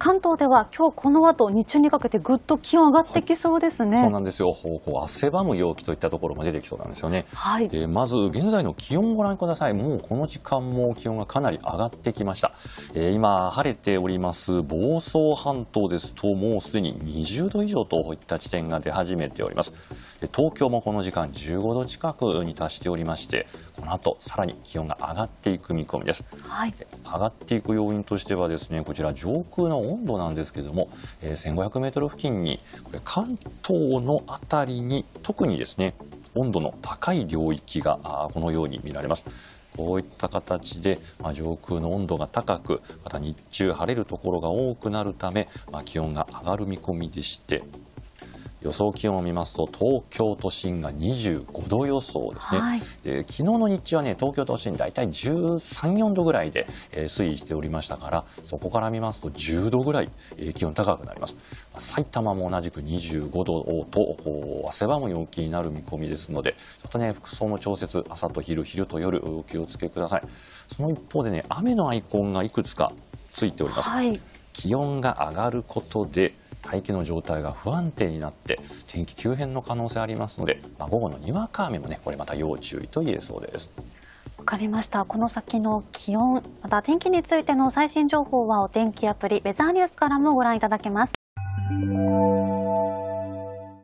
関東では今日この後日中にかけてぐっと気温上がってきそうですね。そうなんですよ。こう汗ばむ陽気といったところも出てきそうなんですよね。はい。でまず現在の気温ご覧ください。もうこの時間も気温がかなり上がってきました。えー今晴れております房総半島ですともうすでに20度以上といった地点が出始めております。で東京もこの時間15度近くに達しておりまして、この後さらに気温が上がっていく見込みです。はい。上がっていく要因としてはですねこちら上空の温度なんですけども、えー1500メートル付近にこれ関東のあたりに特にですね温度の高い領域がこのように見られます。こういった形で、まあ、上空の温度が高くまた日中晴れるところが多くなるため、まあ、気温が上がる見込みでして予想気温を見ますと東京都心が25度予想ですね、はい。で昨日の日中はね東京都心大体13、4度ぐらいで、えー推移しておりましたからそこから見ますと10度ぐらい、えー気温高くなります。埼玉も同じく25度とこう汗ばむ陽気になる見込みですのでちょっとね服装の調節朝と昼昼と夜お気をつけください。その一方でね雨のアイコンがいくつかついております、はい。気温が上がることで大気の状態が不安定になって天気急変の可能性ありますので、まあ、午後のにわか雨もねこれまた要注意と言えそうです。わかりました。この先の気温、また天気についての最新情報はお天気アプリウェザーニュースからもご覧いただけます。